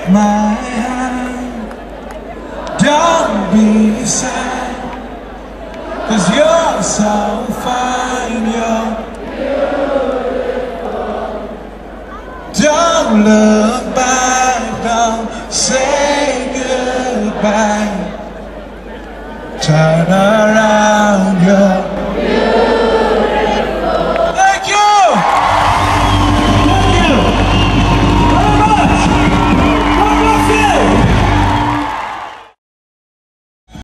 take my hand. Don't be sad Cause you're so fine, you're beautiful Don't look back, don't say goodbye. Turn around.